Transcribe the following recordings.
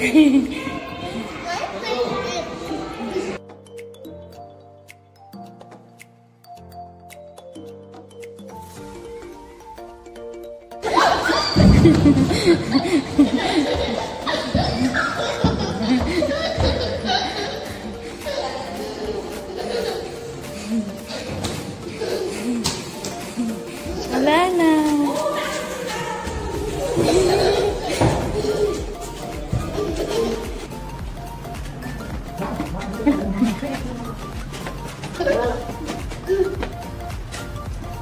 Wala na.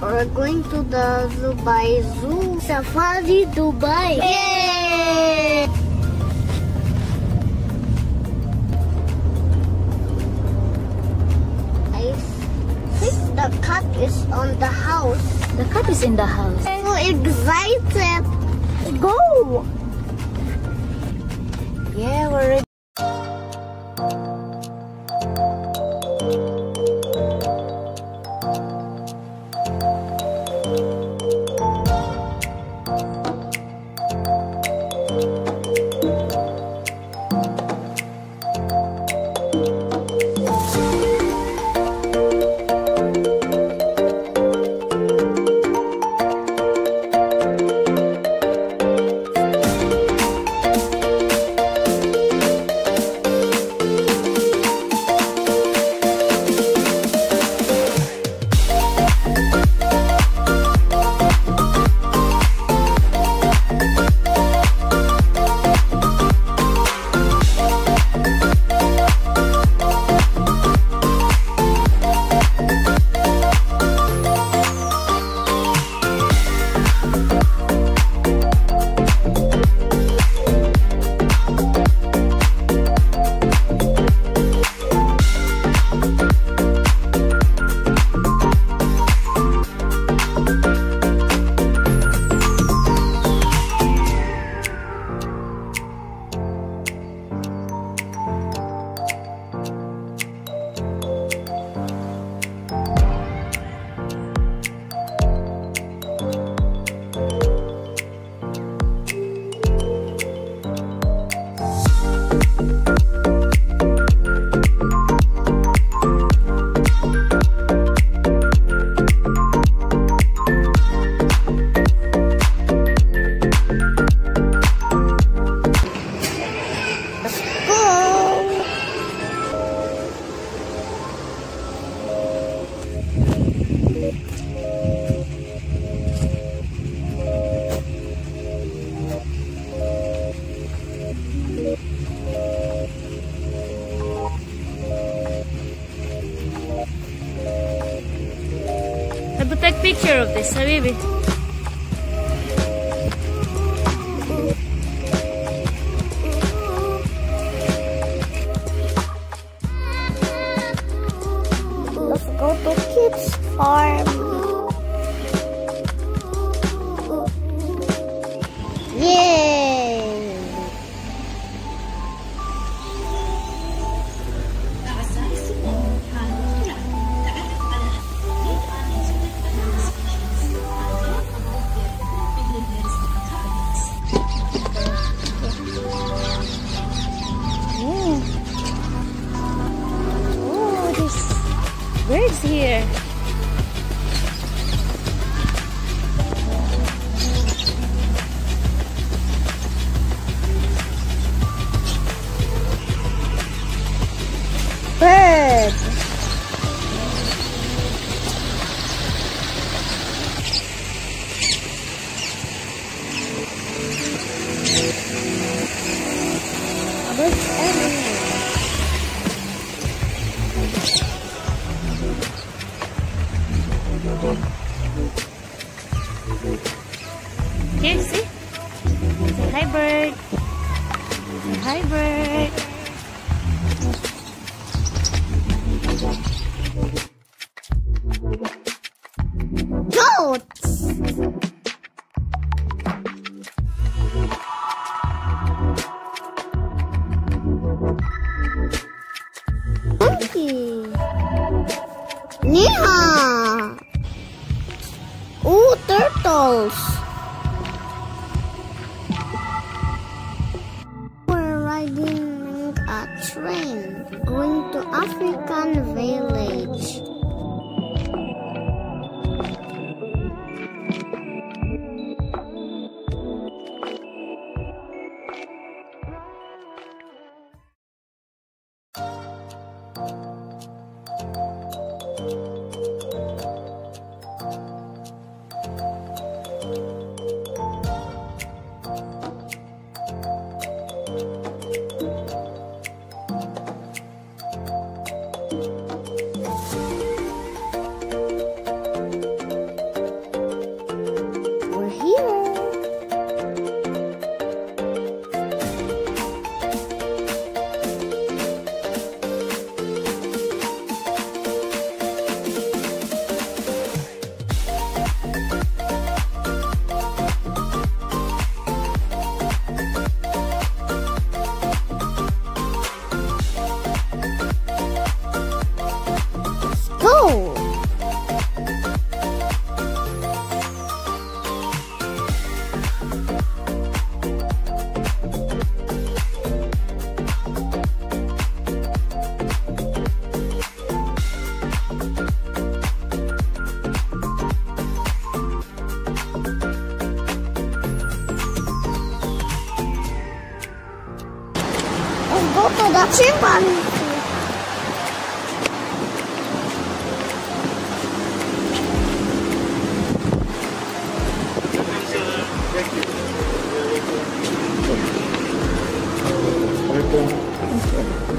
We're going to the Dubai Zoo. Safari Dubai. Yay! I think the cat is on the house. The cat is in the house. I'm so excited. Go! Yeah, we're Let's go to kids farm. Goats.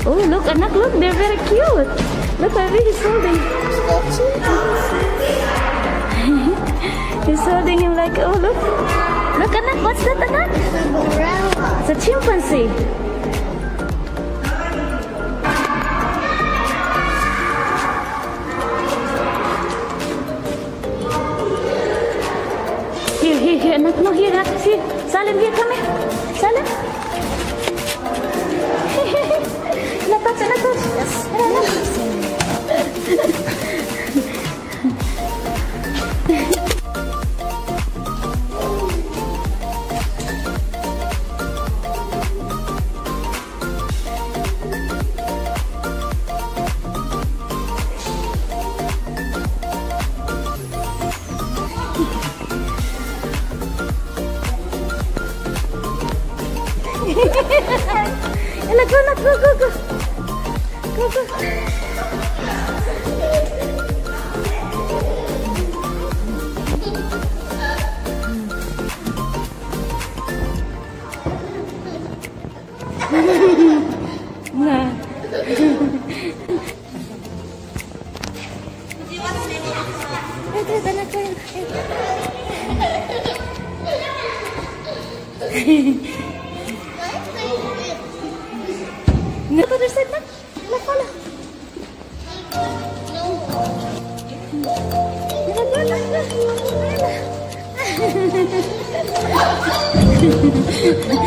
Oh, look, Anak, look, they're very cute. Look, Avi, he's holding. he's holding him like, oh, look. Look, Anak, what's that, Anak? It's a chimpanzee. Salim, here, come here. Salim. Natacha, Natacha. Yes. Ne kadar senden? Ne kadar? Ne kadar? Ne?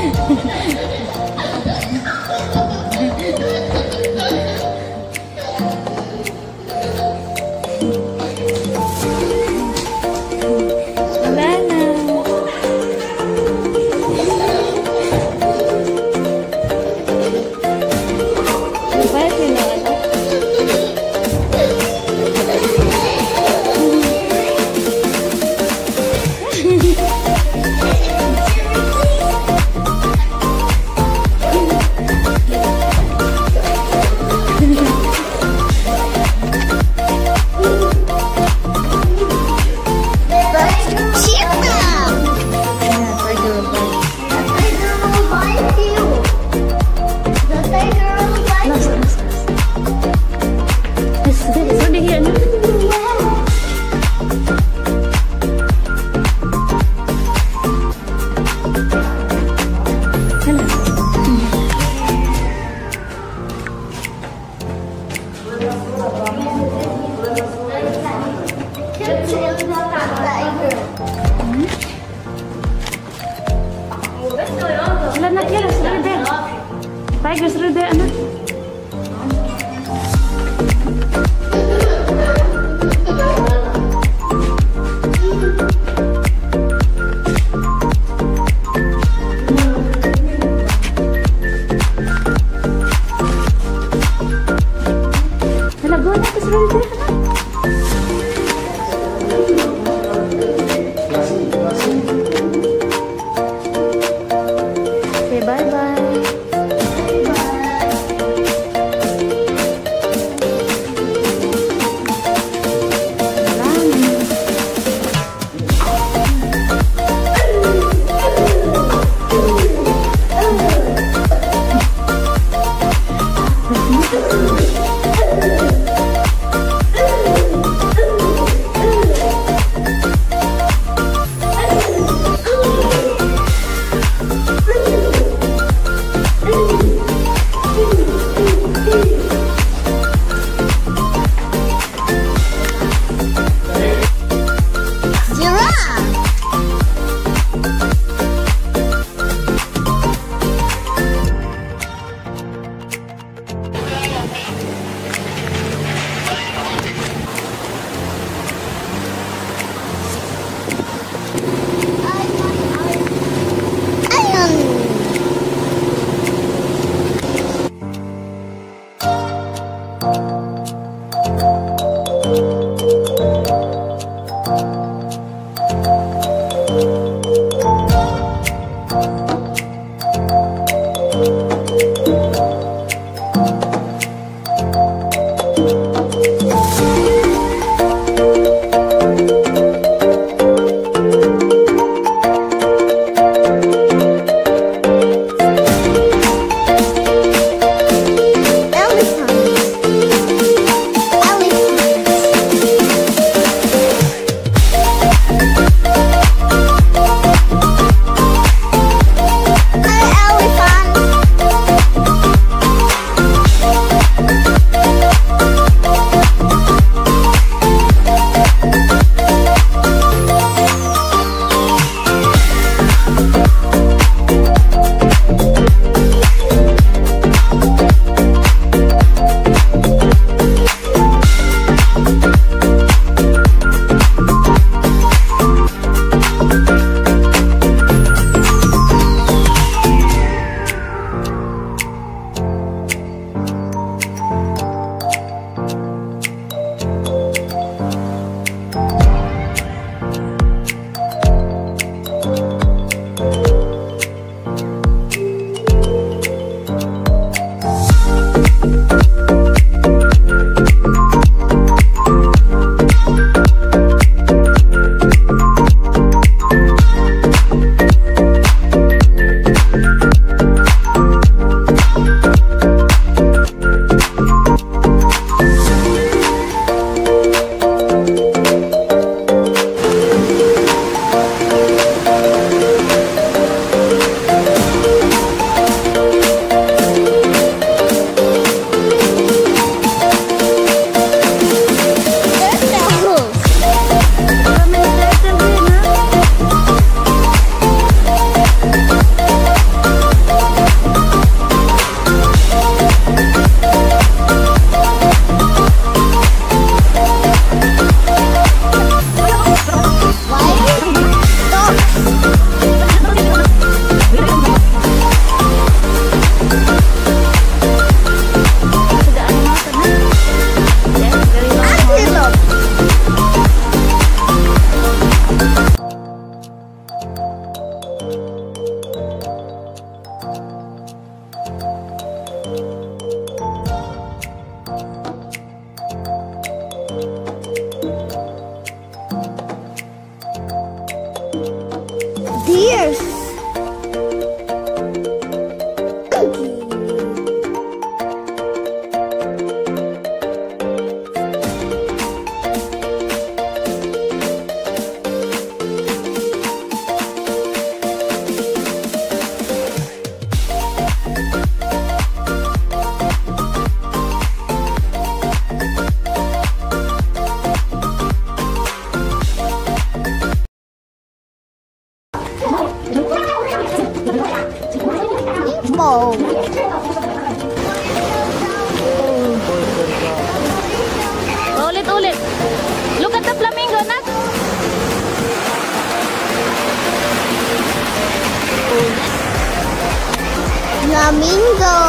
民族。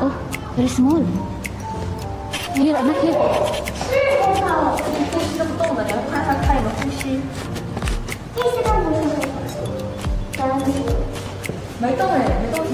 哦原来猫人可以了那是先上了但是这动的然看看它有没呼吸。一没动哎没动什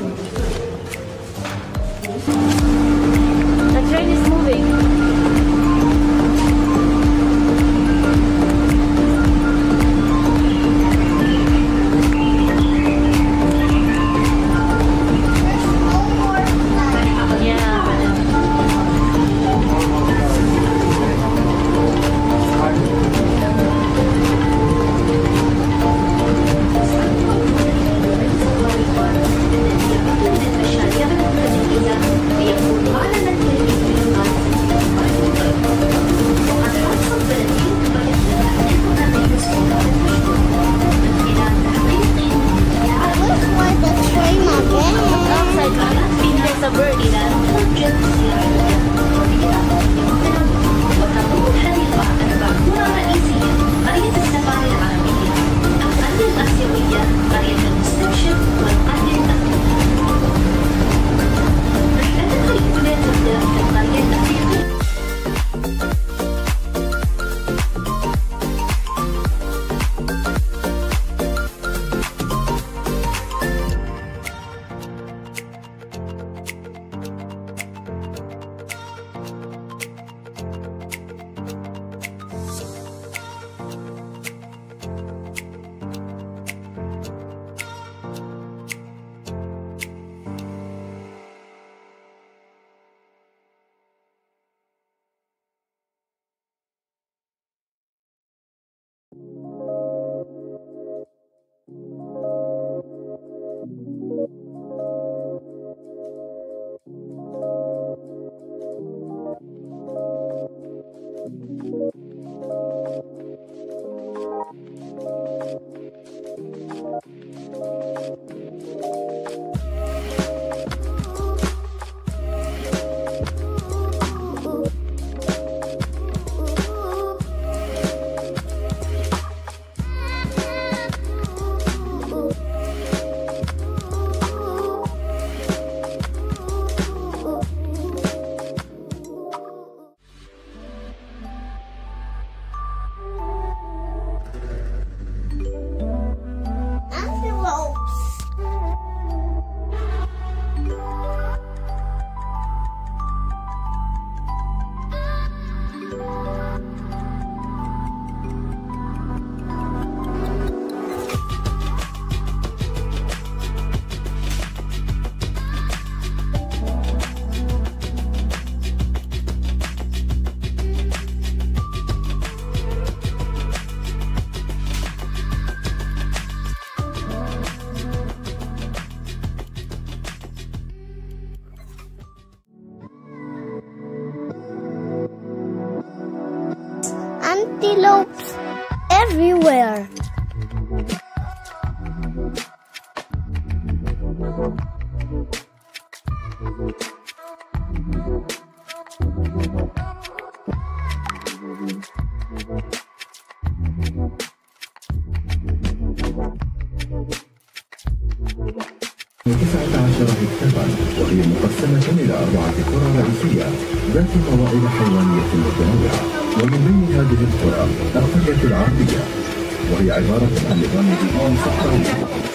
وهي عبارة عن نظام بيئي صحراوي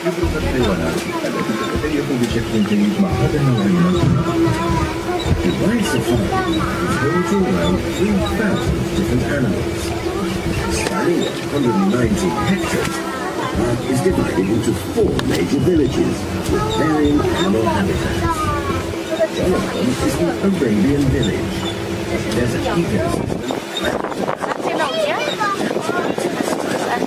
يبرز الحيوانات التي تتكيف بشكل جيد مع هذا النوع من البيئة. The wild safari is home to around 3,000 different animals. Spanning 190 hectares, the park is divided into four major villages with varying animal habitats. One of them is the Arabian village, a desert ecosystem yeah?